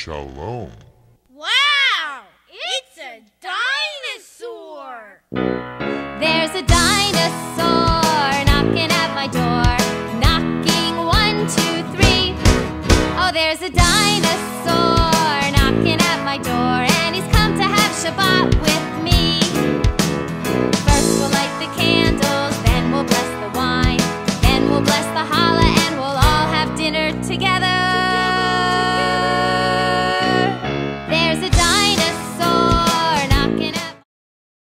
Shalom. Wow! It's a dinosaur! There's a dinosaur knocking at my door. Knocking one, two, three. Oh, there's a dinosaur knocking at my door. And he's come to have Shabbat with me. First we'll light the candles, then we'll bless the wine. Then we'll bless the challah and we'll all have dinner together.